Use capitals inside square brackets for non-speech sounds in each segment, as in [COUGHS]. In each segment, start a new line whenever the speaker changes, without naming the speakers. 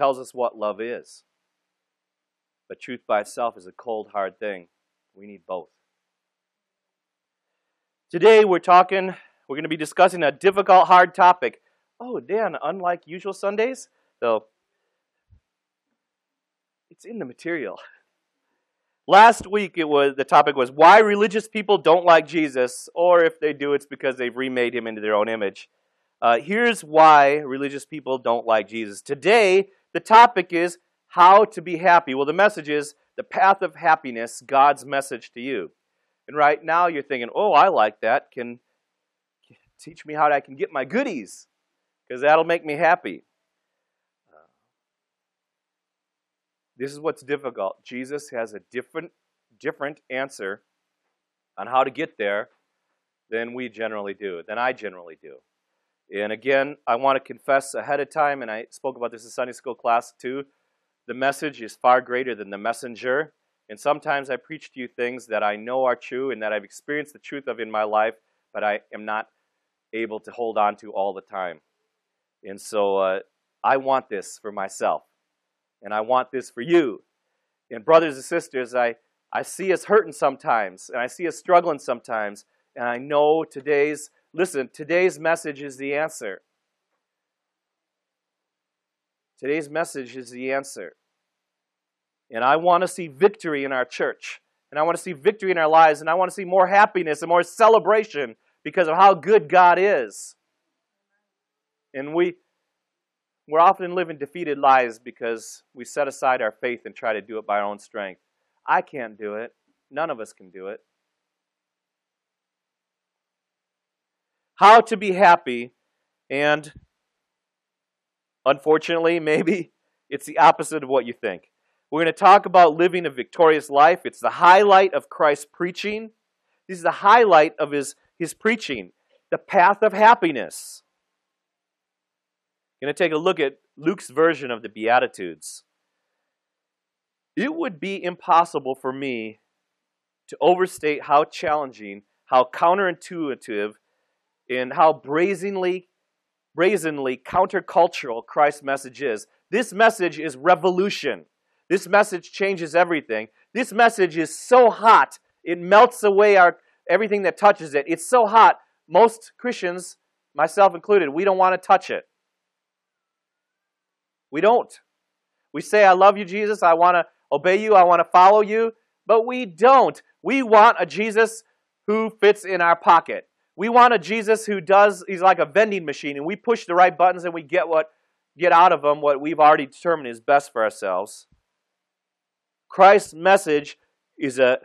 Tells us what love is. But truth by itself is a cold, hard thing. We need both. Today we're talking, we're going to be discussing a difficult, hard topic. Oh, Dan, unlike usual Sundays, though, it's in the material. Last week it was the topic was why religious people don't like Jesus, or if they do, it's because they've remade him into their own image. Uh, here's why religious people don't like Jesus. Today, the topic is how to be happy. Well, the message is the path of happiness, God's message to you. And right now you're thinking, oh, I like that. Can teach me how I can get my goodies, because that'll make me happy. This is what's difficult. Jesus has a different, different answer on how to get there than we generally do, than I generally do. And again, I want to confess ahead of time, and I spoke about this in Sunday school class too. The message is far greater than the messenger. And sometimes I preach to you things that I know are true and that I've experienced the truth of in my life, but I am not able to hold on to all the time. And so uh, I want this for myself, and I want this for you. And brothers and sisters, I, I see us hurting sometimes, and I see us struggling sometimes, and I know today's Listen, today's message is the answer. Today's message is the answer. And I want to see victory in our church. And I want to see victory in our lives. And I want to see more happiness and more celebration because of how good God is. And we, we're often living defeated lives because we set aside our faith and try to do it by our own strength. I can't do it. None of us can do it. How to be happy, and unfortunately, maybe it's the opposite of what you think. We're going to talk about living a victorious life. It's the highlight of Christ's preaching. This is the highlight of his, his preaching, the path of happiness. I'm going to take a look at Luke's version of the Beatitudes. It would be impossible for me to overstate how challenging, how counterintuitive, in how brazenly, brazenly countercultural Christ's message is. This message is revolution. This message changes everything. This message is so hot, it melts away our everything that touches it. It's so hot, most Christians, myself included, we don't want to touch it. We don't. We say, I love you, Jesus. I want to obey you. I want to follow you. But we don't. We want a Jesus who fits in our pocket. We want a Jesus who does, he's like a vending machine, and we push the right buttons and we get what get out of him what we've already determined is best for ourselves. Christ's message is a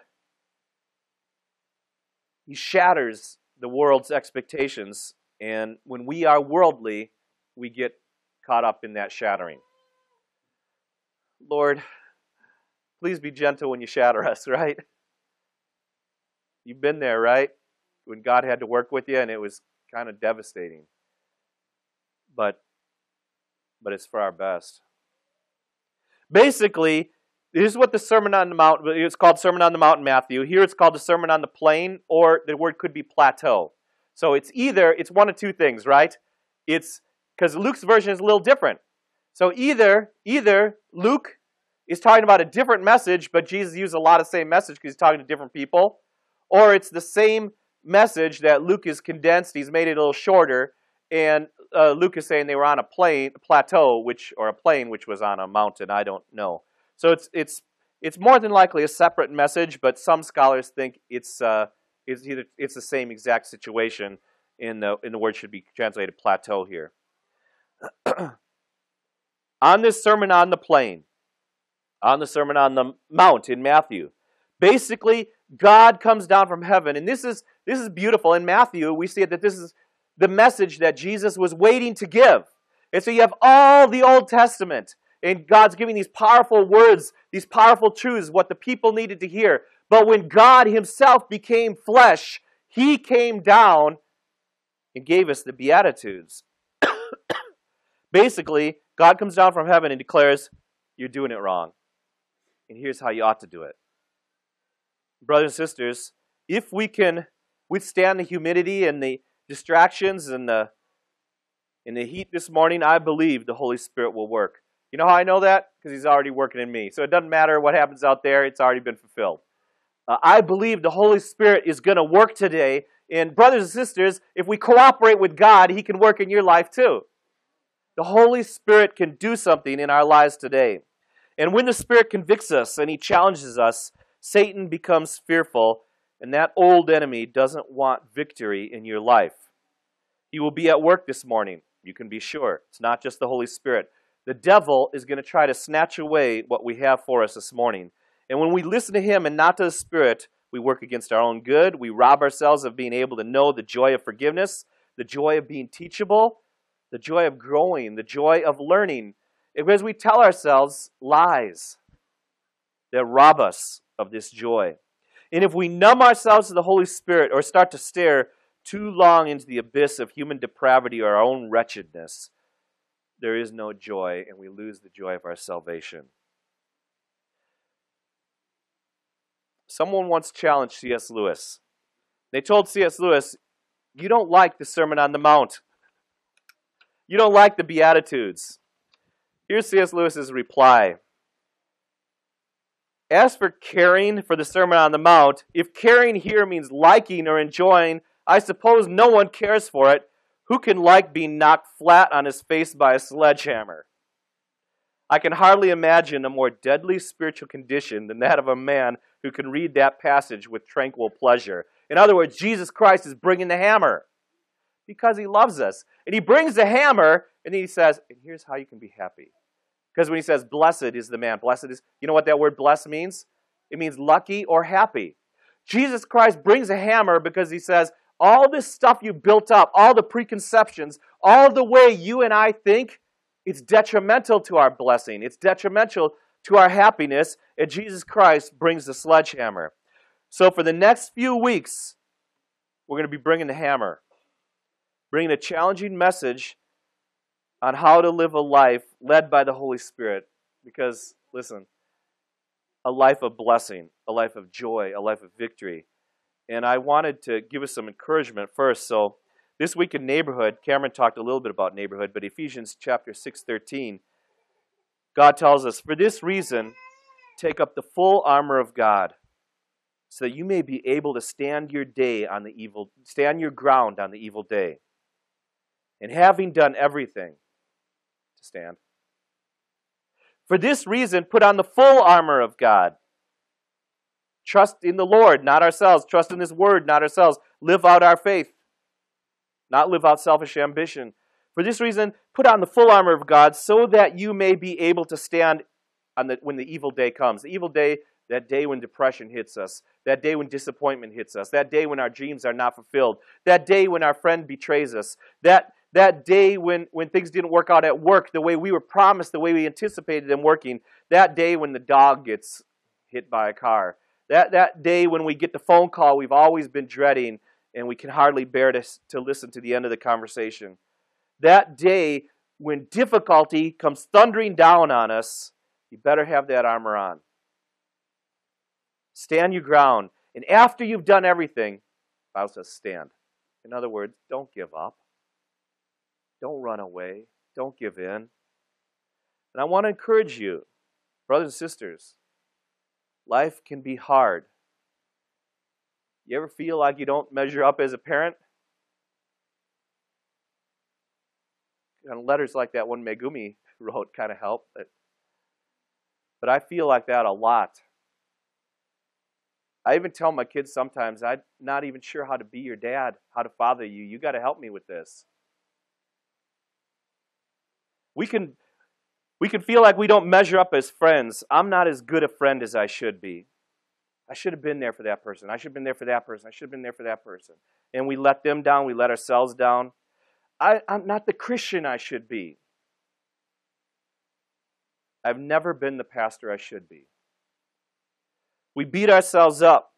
he shatters the world's expectations, and when we are worldly, we get caught up in that shattering. Lord, please be gentle when you shatter us, [LAUGHS] right? You've been there, right? When God had to work with you, and it was kind of devastating. But but it's for our best. Basically, this is what the Sermon on the Mount. It's called Sermon on the Mount in Matthew. Here it's called the Sermon on the Plain, or the word could be plateau. So it's either it's one of two things, right? It's because Luke's version is a little different. So either either Luke is talking about a different message, but Jesus used a lot of same message because he's talking to different people, or it's the same message that Luke is condensed. He's made it a little shorter, and uh, Luke is saying they were on a plain, a plateau, which or a plain which was on a mountain. I don't know. So it's it's it's more than likely a separate message, but some scholars think it's uh, it's either it's the same exact situation. In the in the word should be translated plateau here. [CLEARS THROAT] on this sermon on the plain, on the sermon on the mount in Matthew, basically God comes down from heaven, and this is this is beautiful. In Matthew, we see that this is the message that Jesus was waiting to give. And so you have all the Old Testament, and God's giving these powerful words, these powerful truths, what the people needed to hear. But when God Himself became flesh, He came down and gave us the Beatitudes. [COUGHS] Basically, God comes down from heaven and declares, You're doing it wrong. And here's how you ought to do it. Brothers and sisters, if we can withstand the humidity and the distractions and the In the heat this morning, I believe the Holy Spirit will work. You know how I know that? Because He's already working in me. So it doesn't matter what happens out there, it's already been fulfilled. Uh, I believe the Holy Spirit is going to work today. And, brothers and sisters, if we cooperate with God, He can work in your life too. The Holy Spirit can do something in our lives today. And when the Spirit convicts us and He challenges us, Satan becomes fearful, and that old enemy doesn't want victory in your life. He will be at work this morning. You can be sure. It's not just the Holy Spirit. The devil is going to try to snatch away what we have for us this morning. And when we listen to him and not to the Spirit, we work against our own good. We rob ourselves of being able to know the joy of forgiveness, the joy of being teachable, the joy of growing, the joy of learning. Because we tell ourselves lies that rob us of this joy. And if we numb ourselves to the Holy Spirit or start to stare too long into the abyss of human depravity or our own wretchedness, there is no joy and we lose the joy of our salvation. Someone once challenged C.S. Lewis. They told C.S. Lewis, You don't like the Sermon on the Mount. You don't like the Beatitudes. Here's C.S. Lewis's reply. As for caring for the Sermon on the Mount, if caring here means liking or enjoying, I suppose no one cares for it. Who can like being knocked flat on his face by a sledgehammer? I can hardly imagine a more deadly spiritual condition than that of a man who can read that passage with tranquil pleasure. In other words, Jesus Christ is bringing the hammer because he loves us. And he brings the hammer and then he says, and here's how you can be happy. Because when he says, blessed is the man, blessed is, you know what that word blessed means? It means lucky or happy. Jesus Christ brings a hammer because he says, all this stuff you built up, all the preconceptions, all the way you and I think, it's detrimental to our blessing. It's detrimental to our happiness. And Jesus Christ brings the sledgehammer. So for the next few weeks, we're going to be bringing the hammer, bringing a challenging message on how to live a life led by the Holy Spirit. Because, listen, a life of blessing, a life of joy, a life of victory. And I wanted to give us some encouragement first. So, this week in neighborhood, Cameron talked a little bit about neighborhood, but Ephesians chapter 6:13, God tells us, "For this reason, take up the full armor of God, so that you may be able to stand your day on the evil stand your ground on the evil day. And having done everything, stand. For this reason, put on the full armor of God." Trust in the Lord, not ourselves. Trust in His Word, not ourselves. Live out our faith, not live out selfish ambition. For this reason, put on the full armor of God so that you may be able to stand on the, when the evil day comes. The evil day, that day when depression hits us, that day when disappointment hits us, that day when our dreams are not fulfilled, that day when our friend betrays us, that, that day when, when things didn't work out at work the way we were promised, the way we anticipated them working, that day when the dog gets hit by a car, that, that day when we get the phone call we've always been dreading and we can hardly bear to, to listen to the end of the conversation. That day when difficulty comes thundering down on us, you better have that armor on. Stand your ground. And after you've done everything, Bible says stand. In other words, don't give up. Don't run away. Don't give in. And I want to encourage you, brothers and sisters, Life can be hard. You ever feel like you don't measure up as a parent? And letters like that one Megumi [LAUGHS] wrote kind of help. But, but I feel like that a lot. I even tell my kids sometimes, I'm not even sure how to be your dad, how to father you. You got to help me with this. We can we can feel like we don't measure up as friends. I'm not as good a friend as I should be. I should have been there for that person. I should have been there for that person. I should have been there for that person. And we let them down. We let ourselves down. I, am not the Christian I should be. I've never been the pastor I should be. We beat ourselves up.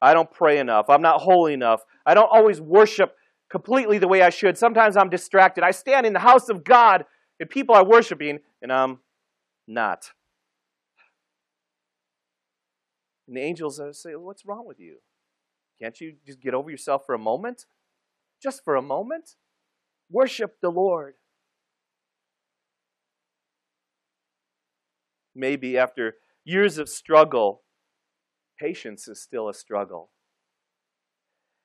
I don't pray enough. I'm not holy enough. I don't always worship completely the way I should. Sometimes I'm distracted. I stand in the house of God and people are worshiping, and I'm not. And the angels say, What's wrong with you? Can't you just get over yourself for a moment? Just for a moment? Worship the Lord. Maybe after years of struggle, patience is still a struggle.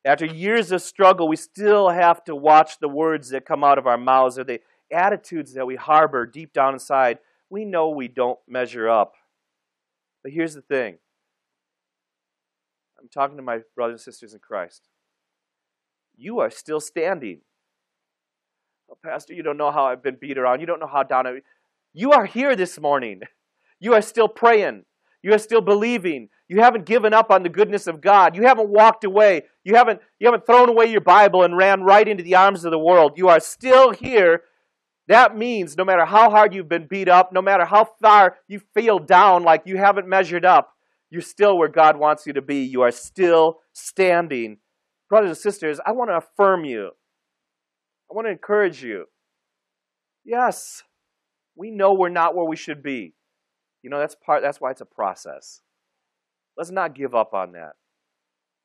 After years of struggle, we still have to watch the words that come out of our mouths or the attitudes that we harbor deep down inside. We know we don't measure up. But here's the thing I'm talking to my brothers and sisters in Christ. You are still standing. Oh, Pastor, you don't know how I've been beat around. You don't know how down I. You are here this morning. [LAUGHS] You are still praying. You are still believing. You haven't given up on the goodness of God. You haven't walked away. You haven't, you haven't thrown away your Bible and ran right into the arms of the world. You are still here. That means no matter how hard you've been beat up, no matter how far you feel down like you haven't measured up, you're still where God wants you to be. You are still standing. Brothers and sisters, I want to affirm you. I want to encourage you. Yes, we know we're not where we should be. You know, that's part that's why it's a process. Let's not give up on that.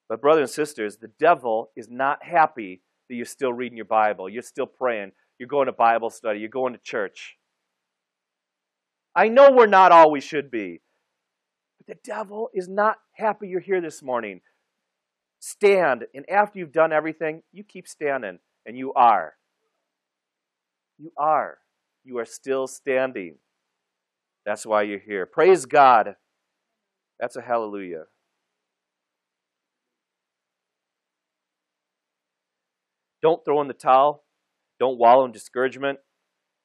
But brothers and sisters, the devil is not happy that you're still reading your Bible, you're still praying, you're going to Bible study, you're going to church. I know we're not all we should be. But the devil is not happy you're here this morning. Stand, and after you've done everything, you keep standing, and you are. You are. You are still standing. That's why you're here. Praise God. That's a hallelujah. Don't throw in the towel. Don't wallow in discouragement.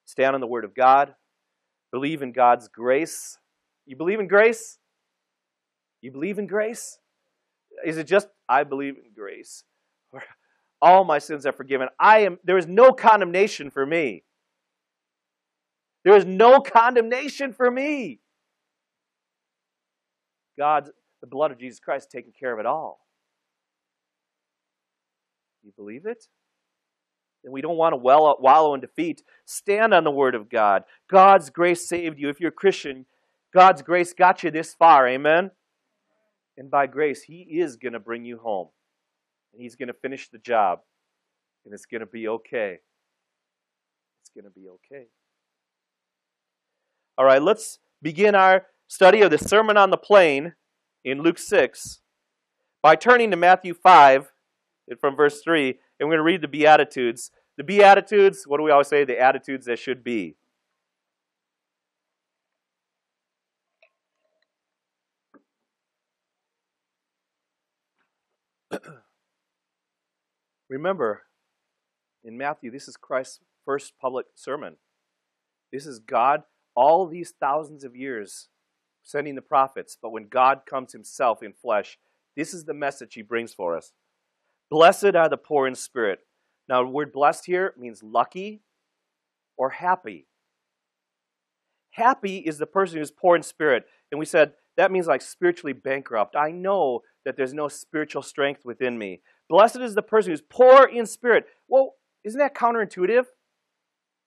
Stand on the Word of God. Believe in God's grace. You believe in grace? You believe in grace? Is it just, I believe in grace? All my sins are forgiven. I am, there is no condemnation for me. There is no condemnation for me. God, the blood of Jesus Christ, taking care of it all. You believe it? And we don't want to wallow in defeat. Stand on the Word of God. God's grace saved you. If you're a Christian, God's grace got you this far. Amen? And by grace, He is going to bring you home. And He's going to finish the job. And it's going to be okay. It's going to be okay. All right, let's begin our study of the Sermon on the Plain in Luke 6 by turning to Matthew 5 from verse 3, and we're going to read the Beatitudes. The Beatitudes, what do we always say? The attitudes that should be. [CLEARS THROAT] Remember, in Matthew, this is Christ's first public sermon. This is God all these thousands of years sending the prophets, but when God comes himself in flesh, this is the message he brings for us. Blessed are the poor in spirit. Now, the word blessed here means lucky or happy. Happy is the person who's poor in spirit. And we said that means like spiritually bankrupt. I know that there's no spiritual strength within me. Blessed is the person who's poor in spirit. Well, isn't that counterintuitive?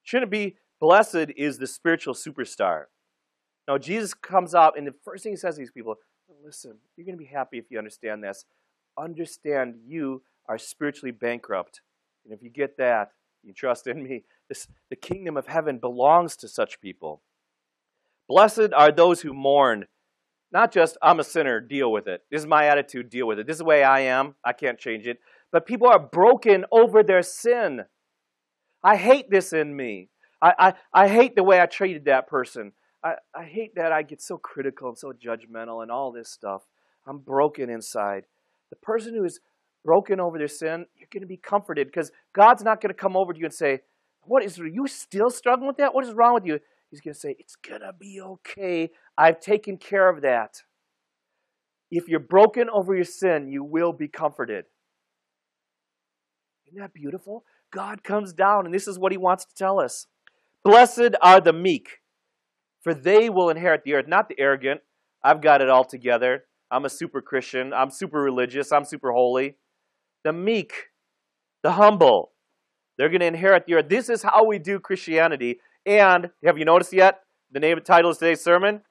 Shouldn't it be Blessed is the spiritual superstar. Now, Jesus comes out, and the first thing he says to these people listen, you're going to be happy if you understand this. Understand you are spiritually bankrupt. And if you get that, you trust in me, this, the kingdom of heaven belongs to such people. Blessed are those who mourn. Not just, I'm a sinner, deal with it. This is my attitude, deal with it. This is the way I am, I can't change it. But people are broken over their sin. I hate this in me. I, I, I hate the way I treated that person. I, I hate that I get so critical and so judgmental and all this stuff. I'm broken inside. The person who is broken over their sin, you're going to be comforted because God's not going to come over to you and say, What is, are you still struggling with that? What is wrong with you? He's going to say, It's going to be okay. I've taken care of that. If you're broken over your sin, you will be comforted. Isn't that beautiful? God comes down, and this is what he wants to tell us. Blessed are the meek, for they will inherit the earth. Not the arrogant. I've got it all together. I'm a super Christian. I'm super religious. I'm super holy. The meek, the humble, they're going to inherit the earth. This is how we do Christianity. And have you noticed yet? The name and title of today's sermon?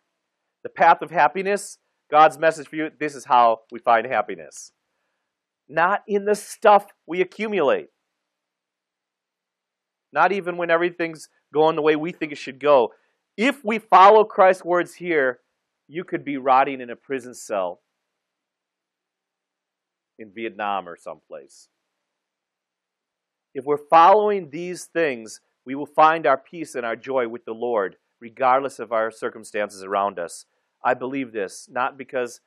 The Path of Happiness. God's message for you. This is how we find happiness. Not in the stuff we accumulate. not even when everything's going the way we think it should go. If we follow Christ's words here, you could be rotting in a prison cell in Vietnam or someplace. If we're following these things, we will find our peace and our joy with the Lord, regardless of our circumstances around us. I believe this, not because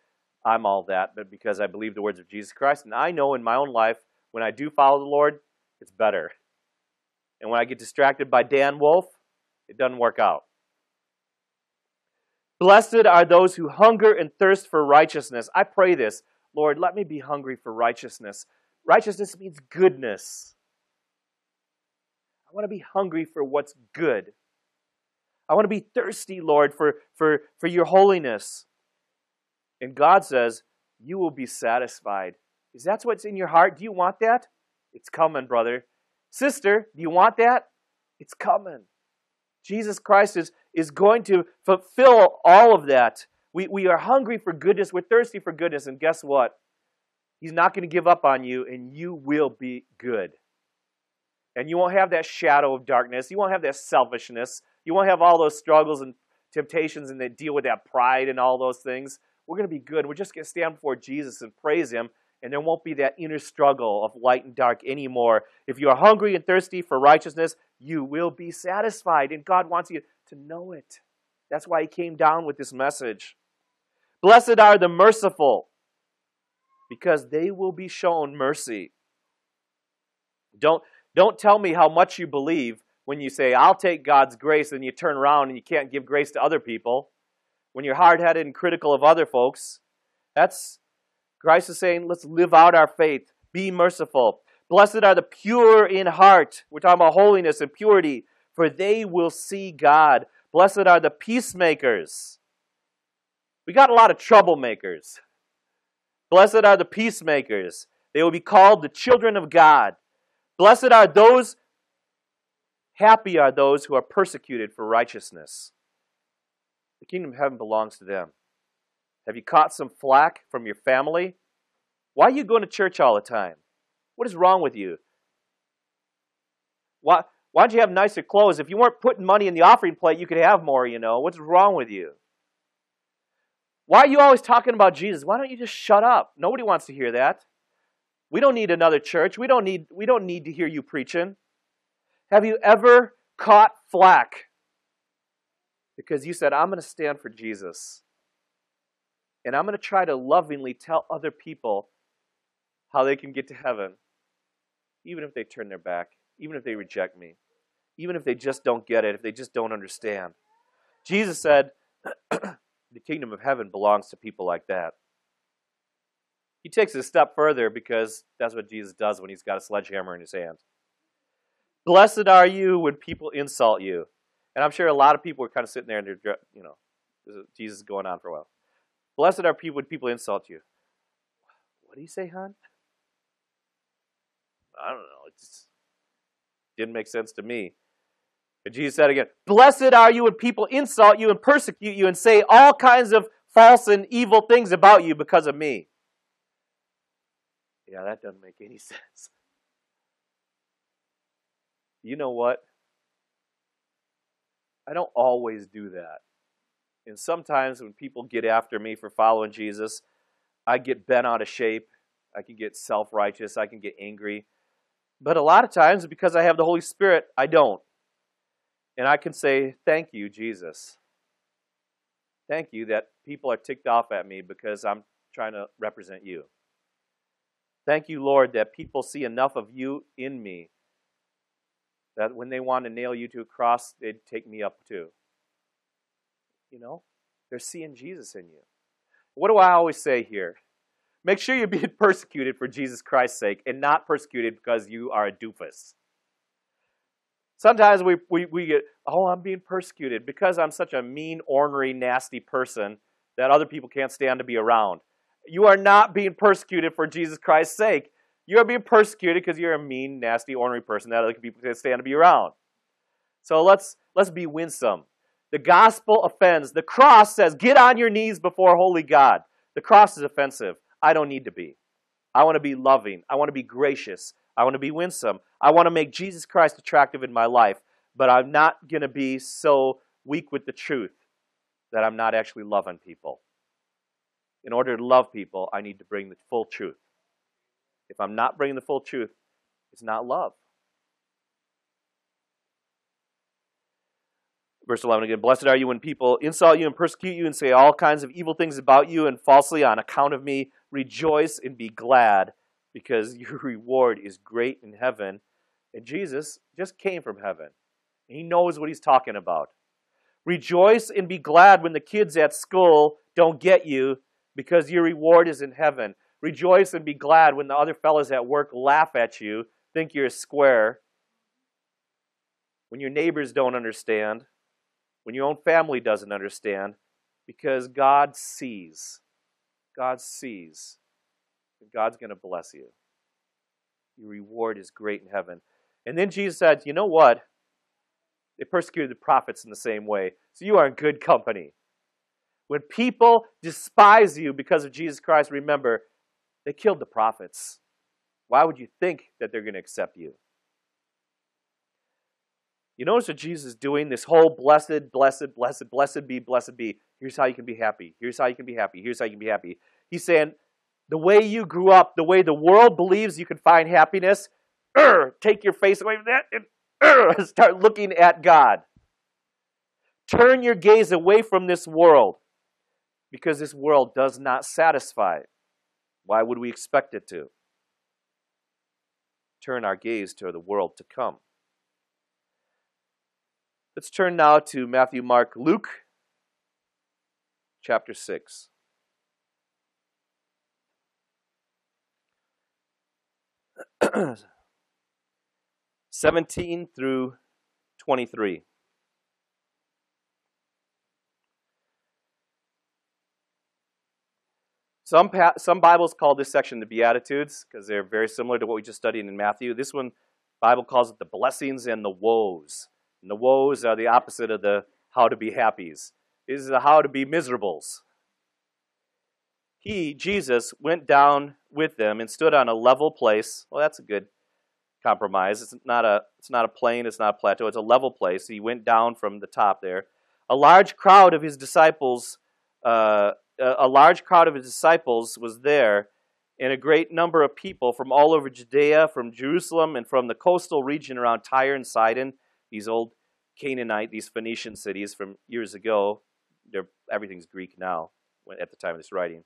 I'm all that, but because I believe the words of Jesus Christ. And I know in my own life, when I do follow the Lord, it's better. And when I get distracted by Dan Wolf, it doesn't work out. Blessed are those who hunger and thirst for righteousness. I pray this, Lord, let me be hungry for righteousness. Righteousness means goodness. I want to be hungry for what's good. I want to be thirsty, Lord, for, for, for your holiness. And God says, You will be satisfied. Is that what's in your heart? Do you want that? It's coming, brother. Sister, do you want that? It's coming. Jesus Christ is, is going to fulfill all of that. We, we are hungry for goodness. We're thirsty for goodness. And guess what? He's not going to give up on you, and you will be good. And you won't have that shadow of darkness. You won't have that selfishness. You won't have all those struggles and temptations and they deal with that pride and all those things. We're going to be good. We're just going to stand before Jesus and praise Him, and there won't be that inner struggle of light and dark anymore. If you are hungry and thirsty for righteousness, you will be satisfied, and God wants you to know it. That's why He came down with this message. Blessed are the merciful, because they will be shown mercy. Don't, don't tell me how much you believe when you say, I'll take God's grace, and you turn around and you can't give grace to other people. When you're hard headed and critical of other folks. That's Christ is saying, let's live out our faith. Be merciful. Blessed are the pure in heart. We're talking about holiness and purity, for they will see God. Blessed are the peacemakers we got a lot of troublemakers. Blessed are the peacemakers. They will be called the children of God. Blessed are those, happy are those who are persecuted for righteousness. The kingdom of heaven belongs to them. Have you caught some flack from your family? Why are you going to church all the time? What is wrong with you? Why, why don't you have nicer clothes? If you weren't putting money in the offering plate, you could have more, you know. What's wrong with you? Why are you always talking about Jesus? Why don't you just shut up? Nobody wants to hear that. We don't need another church. We don't need, we don't need to hear you preaching. Have you ever caught flack because you said, I'm going to stand for Jesus? And I'm going to try to lovingly tell other people how they can get to heaven, even if they turn their back, even if they reject me, even if they just don't get it, if they just don't understand. Jesus said, [CLEARS THROAT] the kingdom of heaven belongs to people like that. He takes it a step further because that's what Jesus does when he's got a sledgehammer in his hand. Blessed are you when people insult you. And I'm sure a lot of people are kind of sitting there and they're, you know, Jesus is going on for a while. Blessed are people when people insult you. What do you say, hon? I don't know. It just didn't make sense to me. And Jesus said again, Blessed are you when people insult you and persecute you and say all kinds of false and evil things about you because of me. Yeah, that doesn't make any [LAUGHS] sense. You know what? I don't always do that. And sometimes when people get after me for following Jesus, I get bent out of shape. I can get self righteous. I can get angry. But a lot of times, because I have the Holy Spirit, I don't. And I can say, Thank you, Jesus. Thank you that people are ticked off at me because I'm trying to represent you. Thank you, Lord, that people see enough of you in me that when they want to nail you to a cross, they'd take me up too. You know, they're seeing Jesus in you. What do I always say here? Make sure you're being [LAUGHS] persecuted for Jesus Christ's sake and not persecuted because you are a doofus. Sometimes we, we, we get, oh, I'm being persecuted because I'm such a mean, ornery, nasty person that other people can't stand to be around. You are not being persecuted for Jesus Christ's sake. You are being persecuted because you're a mean, nasty, ornery person that other people can't stand to be around. So let's, let's be winsome. The gospel offends. The cross says, get on your knees before holy God. The cross is offensive. I don't need to be. I want to be loving. I want to be gracious. I want to be winsome. I want to make Jesus Christ attractive in my life, but I'm not going to be so weak with the truth that I'm not actually loving people. In order to love people, I need to bring the full truth. If I'm not bringing the full truth, it's not love. Verse 11 again Blessed are you when people insult you and persecute you and say all kinds of evil things about you and falsely on account of me. Rejoice and be glad because [LAUGHS] your reward is great in heaven. And Jesus just came from heaven. He knows what he's talking about. Rejoice and be glad when the kids at school don't get you because your reward is in heaven. Rejoice and be glad when the other fellows at work laugh at you, think you're a square. When your neighbors don't understand, when your own family doesn't understand, because God sees. God sees. God's going to bless you. Your reward is great in heaven. And then Jesus said, You know what? They persecuted the prophets in the same way. So you are in good company. When people despise you because of Jesus Christ, remember, they killed the prophets. Why would you think that they're going to accept you? You notice what Jesus is doing? This whole blessed, blessed, blessed, blessed be, blessed be. Here's how you can be happy. Here's how you can be happy. Here's how you can be happy. He's saying, the way you grew up, the way the world believes you can find happiness, er, take your face away from that and er, [LAUGHS] start looking at God. Turn your gaze away from this world because this world does not satisfy. Why would we expect it to? Turn our gaze to the world to come. Let's turn now to Matthew, Mark, Luke, chapter 6. [CLEARS THROAT] Seventeen through twenty-three. Some, some Bibles call this section the Beatitudes because they're very similar to what we just studied in Matthew. This one, Bible calls it the blessings and the woes. And the woes are the opposite of the how to be happies. This is the how to be miserables. He, Jesus, went down with them and stood on a level place. Well, that's a good compromise. It's not a, it's not a plain, it's not a plateau, it's a level place. He went down from the top there. A large crowd of his disciples, uh, a large crowd of his disciples was there, and a great number of people from all over Judea, from Jerusalem, and from the coastal region around Tyre and Sidon these old Canaanite, these Phoenician cities from years ago. They're, everything's Greek now at the time of this writing.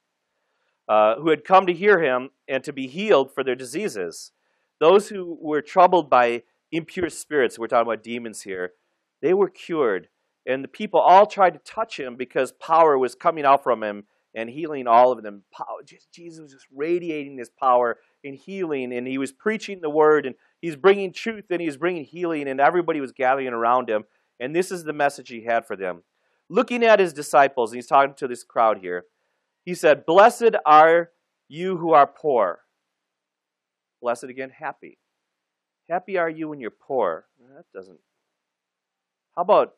Uh, who had come to hear him and to be healed for their diseases. Those who were troubled by impure spirits, we're talking about demons here, they were cured. And the people all tried to touch him because power was coming out from him and healing all of them. Jesus was just radiating this power and healing, and he was preaching the word, and he's bringing truth and he's bringing healing, and everybody was gathering around him. And this is the message he had for them. Looking at his disciples, and he's talking to this crowd here, he said, Blessed are you who are poor. Blessed again, happy. Happy are you when you're poor. That doesn't. How about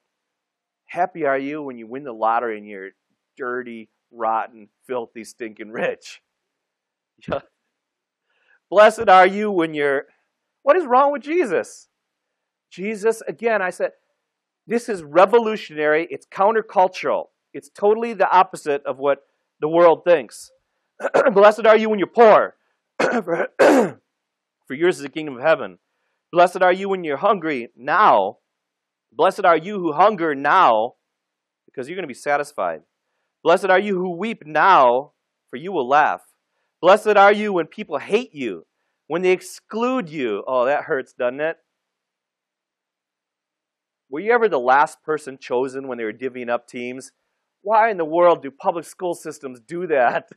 happy are you when you win the lottery and you're dirty, rotten, filthy, stinking rich? [LAUGHS] Blessed are you when you're what is wrong with Jesus? Jesus, again, I said, this is revolutionary. It's countercultural. It's totally the opposite of what the world thinks. [CLEARS THROAT] Blessed are you when you're poor, [CLEARS THROAT] [CLEARS THROAT] for yours is the kingdom of heaven. Blessed are you when you're hungry now. Blessed are you who hunger now, because you're going to be satisfied. Blessed are you who weep now, for you will laugh. Blessed are you when people hate you when they exclude you, oh, that hurts, doesn't it? Were you ever the last person chosen when they were divvying up teams? Why in the world do public school systems do that?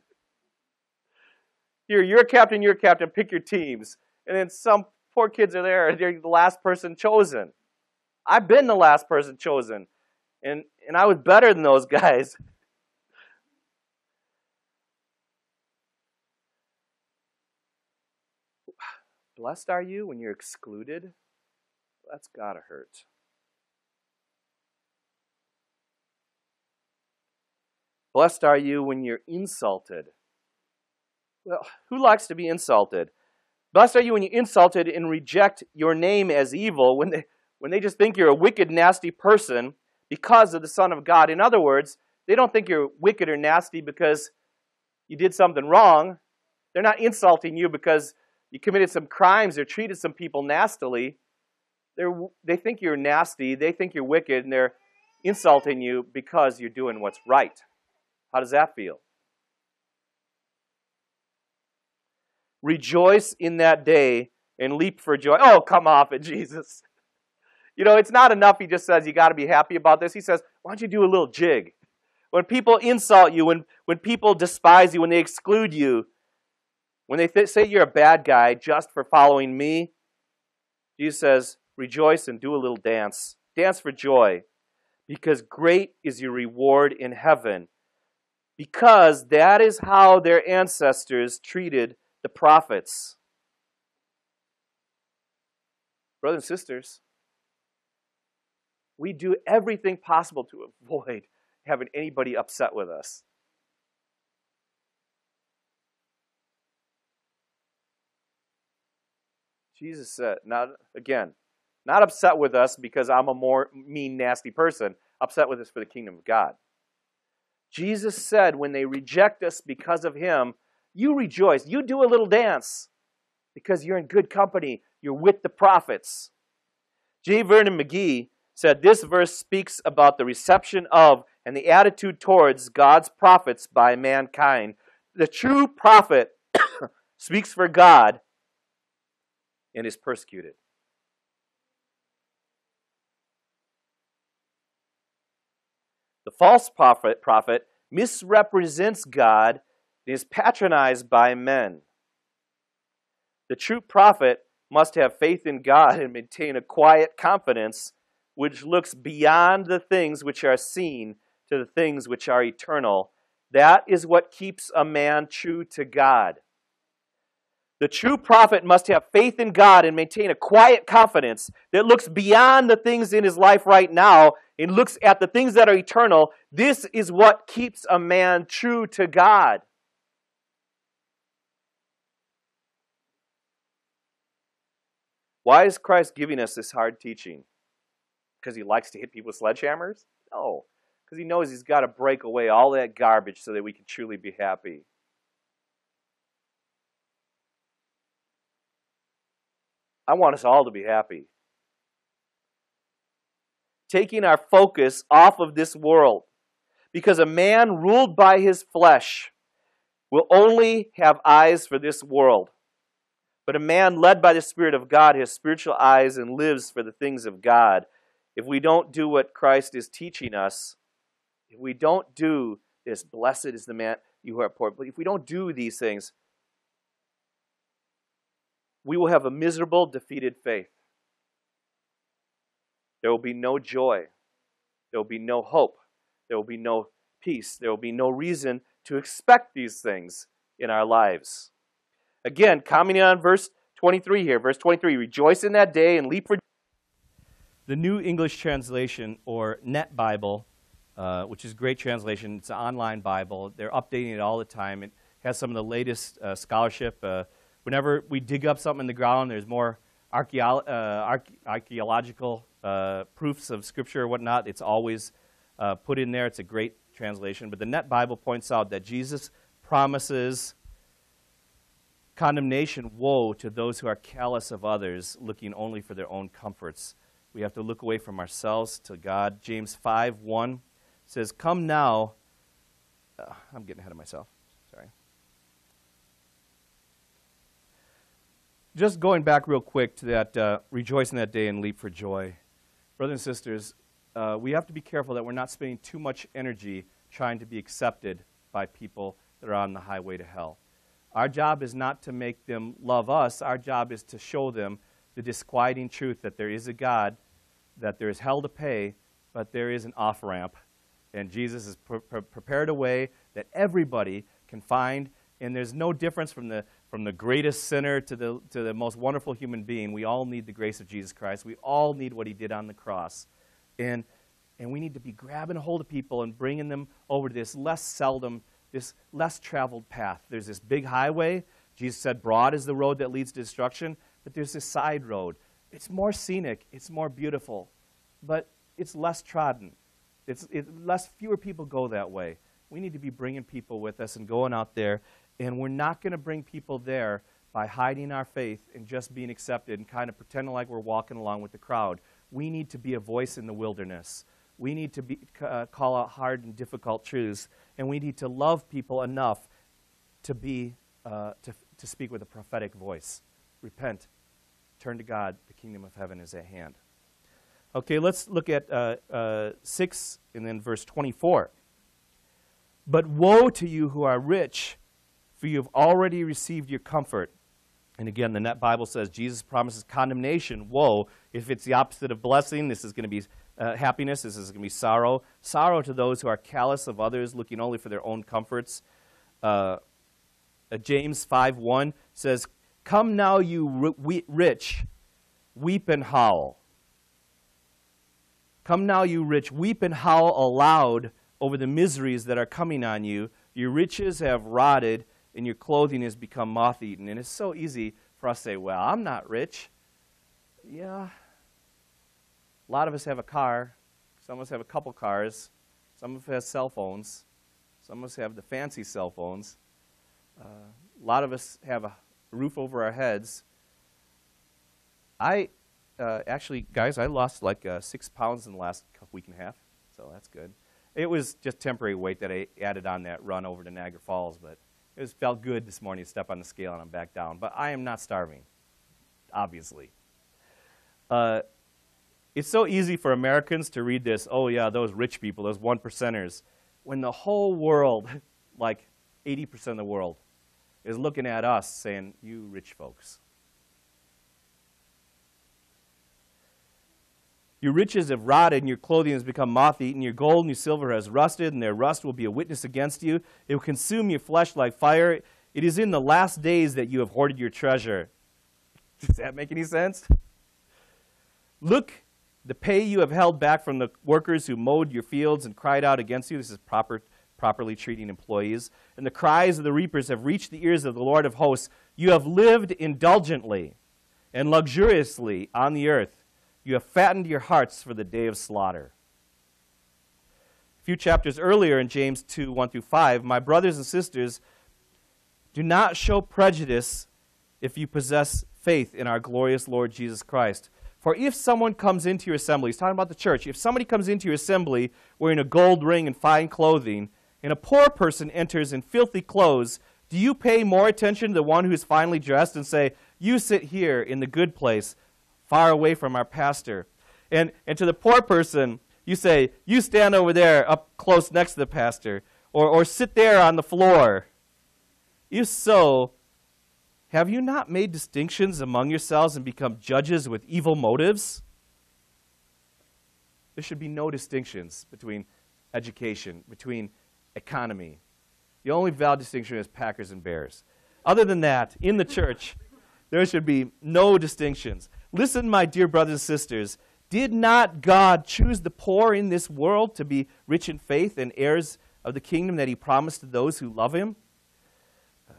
Here, you're a captain, you're a captain, pick your teams. And then some poor kids are there and they're the last person chosen. I've been the last person chosen. And, and I was better than those [LAUGHS] guys. [SIGHS] Blessed are you when you're excluded? That's gotta hurt. Blessed are you when you're insulted. Well, who likes to be insulted? Blessed are you when you're insulted and reject your name as evil, when they, when they just think you're a wicked, nasty person because of the Son of God. In other words, they don't think you're wicked or nasty because you did something wrong. They're not insulting you because you committed some crimes or treated some people nastily. They're, they think you're nasty, they think you're wicked, and they're insulting you because you're doing what's right. How does that feel? Rejoice in that day and leap for joy. Oh, come off it, [LAUGHS] Jesus. You know, it's not enough he just says you got to be happy about this. He says, why don't you do a little jig? When people insult you, when, when people despise you, when they exclude you, when they th- say you're a bad guy just for following me, Jesus says, rejoice and do a little dance. Dance for joy, because great is your reward in heaven. Because that is how their ancestors treated the prophets. Brothers and sisters, we do everything possible to avoid having anybody upset with us. Jesus said, not again, not upset with us because I'm a more mean, nasty person, upset with us for the kingdom of God. Jesus said, when they reject us because of him, you rejoice. You do a little dance because you're in good company. You're with the prophets. J. Vernon McGee said this verse speaks about the reception of and the attitude towards God's prophets by mankind. The true prophet [COUGHS] speaks for God and is persecuted. False prophet, prophet misrepresents God and is patronized by men. The true prophet must have faith in God and maintain a quiet confidence which looks beyond the things which are seen to the things which are eternal. That is what keeps a man true to God. The true prophet must have faith in God and maintain a quiet confidence that looks beyond the things in his life right now and looks at the things that are eternal. This is what keeps a man true to God. Why is Christ giving us this hard teaching? Because he likes to hit people with sledgehammers? No. Because he knows he's got to break away all that garbage so that we can truly be happy. I want us all to be happy. Taking our focus off of this world. Because a man ruled by his flesh will only have eyes for this world. But a man led by the Spirit of God has spiritual eyes and lives for the things of God. If we don't do what Christ is teaching us, if we don't do this, blessed is the man you are poor. But if we don't do these things, we will have a miserable, defeated faith. There will be no joy. There will be no hope. There will be no peace. There will be no reason to expect these things in our lives. Again, commenting on verse 23 here. Verse 23 Rejoice in that day and leap for. Joy. The New English Translation, or Net Bible, uh, which is a great translation, it's an online Bible. They're updating it all the time. It has some of the latest uh, scholarship. Uh, whenever we dig up something in the ground, there's more archeo- uh, archaeological uh, proofs of Scripture or whatnot. It's always uh, put in there. It's a great translation. But the Net Bible points out that Jesus promises condemnation, woe to those who are callous of others, looking only for their own comforts. We have to look away from ourselves to God. James 5 1 says, Come now. Uh, I'm getting ahead of myself. Sorry. Just going back real quick to that uh, rejoice in that day and leap for joy. Brothers and sisters, uh, we have to be careful that we're not spending too much energy trying to be accepted by people that are on the highway to hell. Our job is not to make them love us. Our job is to show them the disquieting truth that there is a God, that there is hell to pay, but there is an off ramp. And Jesus has pre- pre- prepared a way that everybody can find. And there's no difference from the, from the greatest sinner to the, to the most wonderful human being. We all need the grace of Jesus Christ. We all need what he did on the cross. And, and we need to be grabbing a hold of people and bringing them over to this less seldom this less traveled path. There's this big highway, Jesus said, Broad is the road that leads to destruction, but there's this side road. It's more scenic, it's more beautiful, but it's less trodden. It's it, less fewer people go that way. We need to be bringing people with us and going out there, and we're not going to bring people there by hiding our faith and just being accepted and kind of pretending like we're walking along with the crowd. We need to be a voice in the wilderness. We need to be, uh, call out hard and difficult truths, and we need to love people enough to be uh, to, to speak with a prophetic voice. Repent, turn to God. The kingdom of heaven is at hand. Okay, let's look at uh, uh, 6 and then verse 24. But woe to you who are rich, for you have already received your comfort. And again, the Net Bible says Jesus promises condemnation. Woe. If it's the opposite of blessing, this is going to be uh, happiness. This is going to be sorrow. Sorrow to those who are callous of others, looking only for their own comforts. Uh, uh, James 5 1 says, Come now, you rich, weep and howl. Come now, you rich, weep and howl aloud over the miseries that are coming on you. Your riches have rotted, and your clothing has become moth eaten. And it's so easy for us to say, Well, I'm not rich. Yeah. A lot of us have a car. Some of us have a couple cars. Some of us have cell phones. Some of us have the fancy cell phones. Uh, a lot of us have a roof over our heads. I uh, actually, guys, I lost like uh, six pounds in the last week and a half, so that's good. It was just temporary weight that I added on that run over to Niagara Falls, but it was, felt good this morning to step on the scale and I'm back down. But I am not starving, obviously. Uh, it's so easy for Americans to read this, oh yeah, those rich people, those one percenters, when the whole world, [LAUGHS] like 80% of the world, is looking at us saying, You rich folks. Your riches have rotted, and your clothing has become moth eaten. Your gold and your silver has rusted, and their rust will be a witness against you. It will consume your flesh like fire. It is in the last days that you have hoarded your treasure. [LAUGHS] Does that make any sense? Look, the pay you have held back from the workers who mowed your fields and cried out against you. This is proper properly treating employees. And the cries of the reapers have reached the ears of the Lord of hosts. You have lived indulgently and luxuriously on the earth. You have fattened your hearts for the day of slaughter. A few chapters earlier in James 2 1 through 5, my brothers and sisters, do not show prejudice if you possess faith in our glorious Lord Jesus Christ. For if someone comes into your assembly, he's talking about the church, if somebody comes into your assembly wearing a gold ring and fine clothing, and a poor person enters in filthy clothes, do you pay more attention to the one who's finely dressed and say, You sit here in the good place, far away from our pastor? And, and to the poor person, you say, You stand over there, up close next to the pastor, or, or sit there on the floor. If so, have you not made distinctions among yourselves and become judges with evil motives? There should be no distinctions between education, between economy. The only valid distinction is Packers and Bears. Other than that, in the church, there should be no distinctions. Listen, my dear brothers and sisters, did not God choose the poor in this world to be rich in faith and heirs of the kingdom that he promised to those who love him? Uh,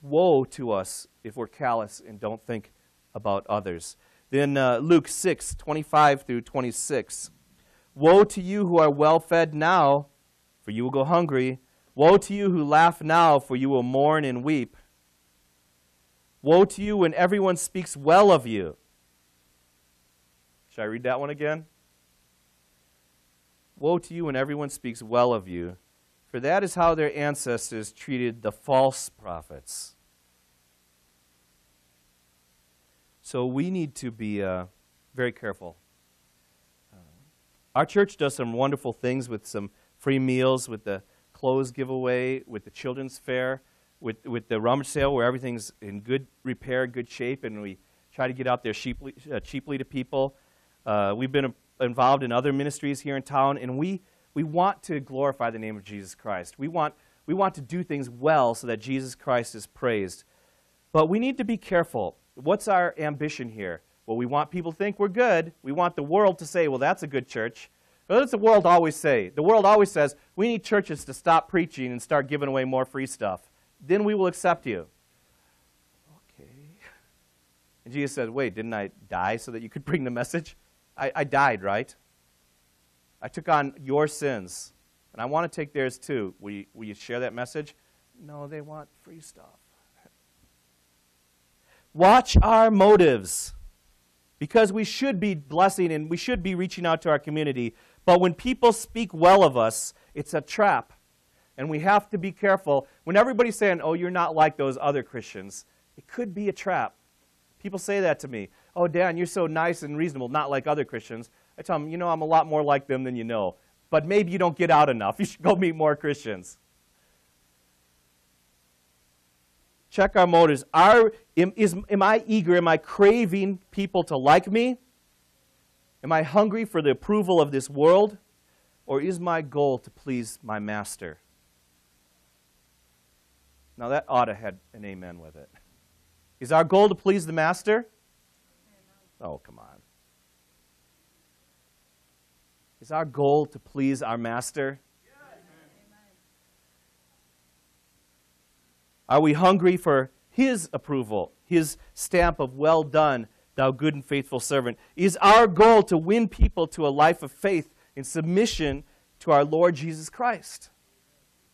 woe to us if we're callous and don't think about others. Then uh, Luke 6, 25 through 26. Woe to you who are well fed now for you will go hungry. Woe to you who laugh now, for you will mourn and weep. Woe to you when everyone speaks well of you. Should I read that one again? Woe to you when everyone speaks well of you, for that is how their ancestors treated the false prophets. So we need to be uh, very careful. Uh, our church does some wonderful things with some free meals, with the clothes giveaway, with the children's fair, with, with the rummage sale where everything's in good repair, good shape, and we try to get out there cheaply, uh, cheaply to people. Uh, we've been involved in other ministries here in town, and we, we want to glorify the name of Jesus Christ. We want, we want to do things well so that Jesus Christ is praised. But we need to be careful. What's our ambition here? Well, we want people to think we're good. We want the world to say, well, that's a good church. What does the world always say? The world always says, we need churches to stop preaching and start giving away more free stuff. Then we will accept you. Okay. And Jesus said, Wait, didn't I die so that you could bring the message? I, I died, right? I took on your sins, and I want to take theirs too. Will you, will you share that message? No, they want free stuff. Watch our motives because we should be blessing and we should be reaching out to our community. But when people speak well of us, it's a trap. And we have to be careful. When everybody's saying, oh, you're not like those other Christians, it could be a trap. People say that to me. Oh, Dan, you're so nice and reasonable, not like other Christians. I tell them, you know, I'm a lot more like them than you know. But maybe you don't get out enough. [LAUGHS] You should go meet more Christians. Check our motives. Are, am, is, am I eager? Am I craving people to like me? Am I hungry for the approval of this world? Or is my goal to please my master? Now, that ought to have an amen with it. Is our goal to please the master? Oh, come on. Is our goal to please our master? Are we hungry for his approval, his stamp of well done, thou good and faithful servant? Is our goal to win people to a life of faith in submission to our Lord Jesus Christ?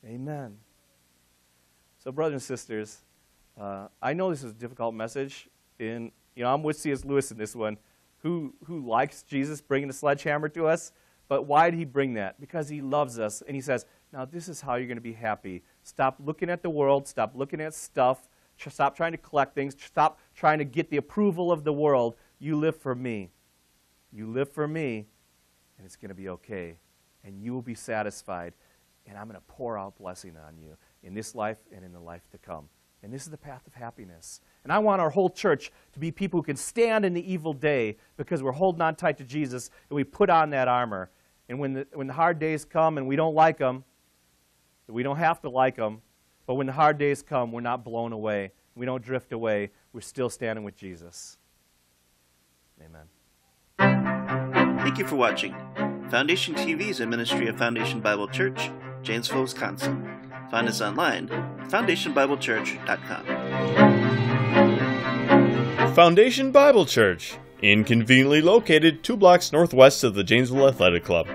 Amen. So, brothers and sisters, uh, I know this is a difficult message. In you know, I'm with C.S. Lewis in this one, who who likes Jesus bringing the sledgehammer to us. But why did he bring that? Because he loves us, and he says, "Now this is how you're going to be happy. Stop looking at the world. Stop looking at stuff. Stop trying to collect things. Stop trying to get the approval of the world. You live for me. You live for me, and it's going to be okay, and you will be satisfied, and I'm going to pour out blessing on you in this life and in the life to come." And this is the path of happiness. And I want our whole church to be people who can stand in the evil day because we're holding on tight to Jesus and we put on that armor. And when the, when the hard days come and we don't like them, we don't have to like them, but when the hard days come, we're not blown away. We don't drift away. We're still standing with Jesus. Amen.
Thank you for watching. Foundation TV is a ministry of Foundation Bible Church, Janesville, Wisconsin. Find us online at foundationbiblechurch.com.
Foundation Bible Church, inconveniently located two blocks northwest of the Janesville Athletic Club.